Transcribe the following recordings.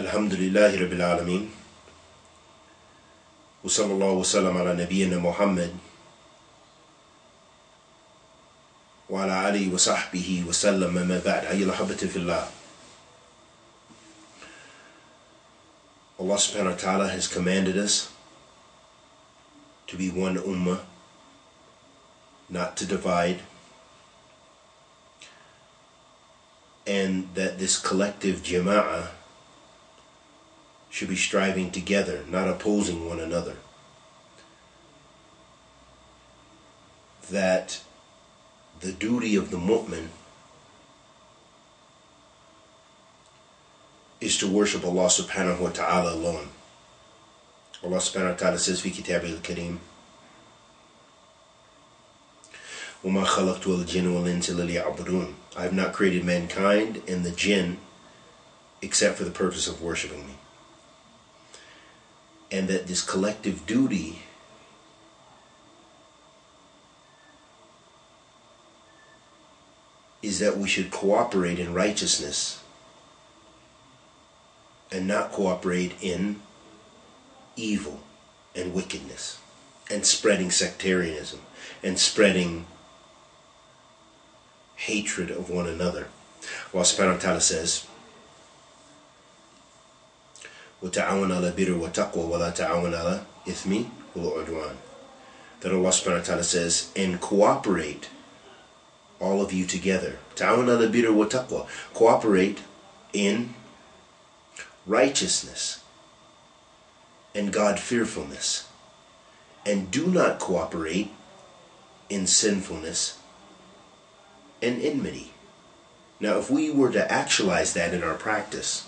Elhamdülillahi Rabbil Alemin. Sallallahu ala nebiyyina ala alihi sahbihi ba'd. Fillah. Allah subhanahu wa ta'ala has commanded us to be one ummah, not to divide, and that this collective jama'ah should be striving together, not opposing one another. That the duty of the mu'min is to worship Allah subhanahu wa ta'ala alone. Allah subhanahu wa ta'ala says في كتابه الكريم وما خلقت الجن والإنس إلا ليعبدون I have not created mankind and the jinn except for the purpose of worshiping me. And that this collective duty is that we should cooperate in righteousness and not cooperate in evil and wickedness and spreading sectarianism and spreading hatred of one another. Wa ta'ala says, وَتَعَوَنَ عَلَى بِرِّ وَتَقْوَى وَلَا تَعَوَنَ عَلَى إِثْمِ وَالْعُدْوَانِ That Allah subhanahu wa ta'ala says, and cooperate all of you together. تَعَوَنَ عَلَى بِرِّ وَتَقْوَى Cooperate in righteousness and God fearfulness. And do not cooperate in sinfulness and enmity. Now, if we were to actualize that in our practice,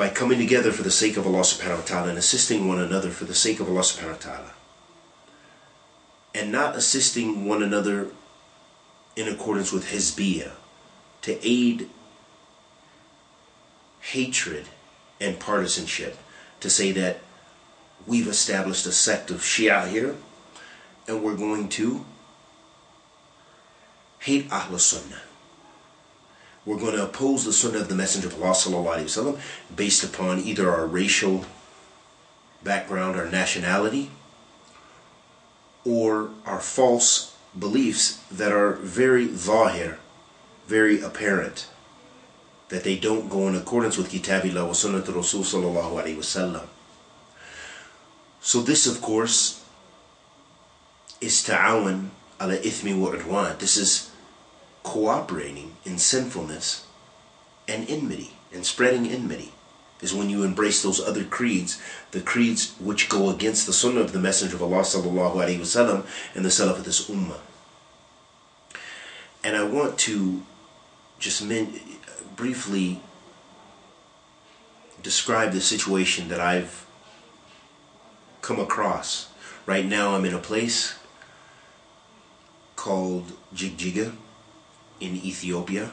by coming together for the sake of Allah subhanahu wa ta'ala and assisting one another for the sake of Allah subhanahu wa ta'ala, and not assisting one another in accordance with Hizbiyah, to aid hatred and partisanship, to say that we've established a sect of Shia here, and we're going to hate Ahl Sunnah. We're going to oppose the Sunnah of the Messenger of Allah based upon either our racial background, our nationality, or our false beliefs that are very zahir, very apparent, that they don't go in accordance with Kitabillah wa Sunnah Rasul sallallahu alaihi wasallam. So this, of course, is ta'awan ala ithmi wa. This is cooperating in sinfulness and enmity and spreading enmity is when you embrace those other creeds, the creeds which go against the sunnah of the Messenger of Allah sallallahu alaihi wasallam and the salaf of this ummah. And I want to just briefly describe the situation that I've come across. Right now, I'm in a place called Jigjiga in Ethiopia.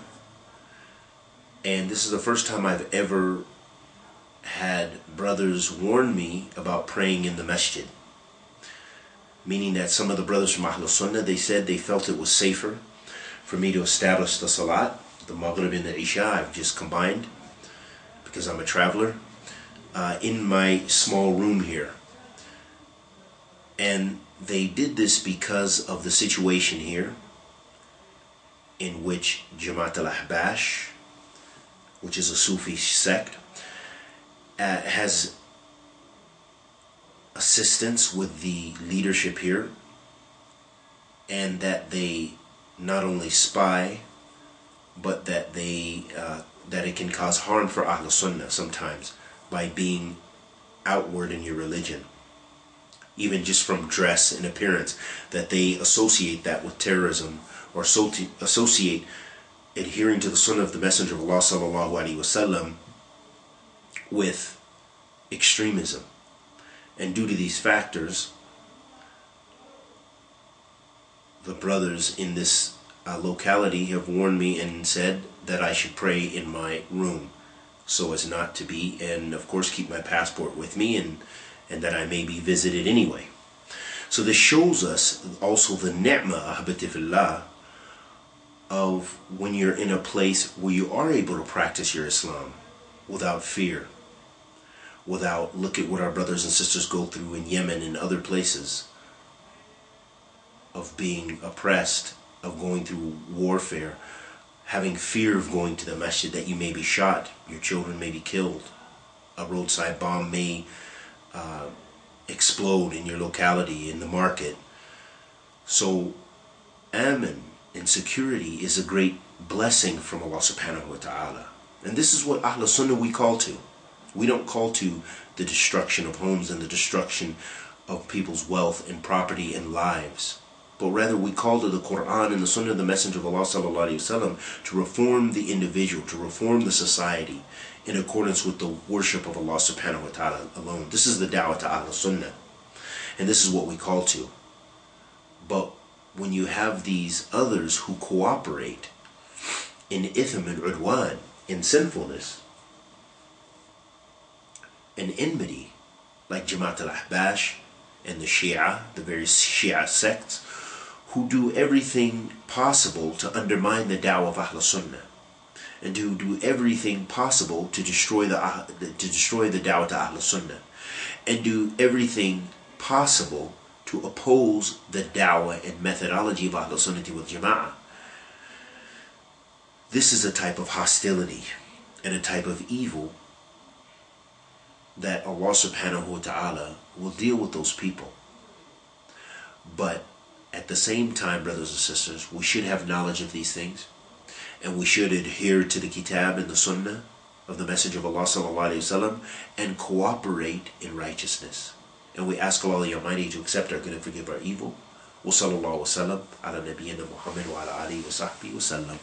And this is the first time I've ever had brothers warn me about praying in the masjid. Meaning that some of the brothers from Ahlul Sunnah, they said they felt it was safer for me to establish the Salat, the Maghrib and the Isha, I've just combined because I'm a traveler, uh, in my small room here. And they did this because of the situation here in which Jamaat al-Ahbash, which is a Sufi sect, uh, has assistance with the leadership here and that they not only spy but that they uh, that it can cause harm for Ahl Sunnah sometimes by being outward in your religion. Even just from dress and appearance that they associate that with terrorism or associate adhering to the sunnah of the messenger of Allah sallallahu alaihi wasallam with extremism. And due to these factors the brothers in this uh, locality have warned me and said that I should pray in my room so as not to be and of course keep my passport with me and and that I may be visited anyway. So this shows us also the ni'mah ahbatifillah of when you're in a place where you are able to practice your Islam without fear, without look at what our brothers and sisters go through in Yemen and other places of being oppressed, of going through warfare, having fear of going to the masjid that you may be shot, your children may be killed, a roadside bomb may uh, explode in your locality, in the market. So, amen and security is a great blessing from Allah subhanahu wa ta'ala. And this is what Ahl Sunnah we call to. We don't call to the destruction of homes and the destruction of people's wealth and property and lives. But rather we call to the Quran and the Sunnah of the Messenger of Allah wasallam to reform the individual, to reform the society in accordance with the worship of Allah subhanahu wa ta'ala alone. This is the da'wah to Ahl Sunnah. And this is what we call to. But when you have these others who cooperate in ithm and udwan, in sinfulness, and enmity, like Jamaat al-Ahbash and the Shia, the various Shia sects, who do everything possible to undermine the da'wah of Ahl Sunnah and to do everything possible to destroy the to destroy the da'wah to Ahl Sunnah and do everything possible to oppose the da'wah and methodology of Ahl Sunnah wal Jama'ah. This is a type of hostility and a type of evil that Allah subhanahu wa ta'ala will deal with those people. But at the same time, brothers and sisters, we should have knowledge of these things and we should adhere to the kitab and the sunnah of the message of Allah sallallahu alayhi wasallam and cooperate in righteousness. And we ask Allah the Almighty to accept our good and forgive our evil. وصلى الله وسلم على نبينا محمد وعلى آله وصحبه وسلم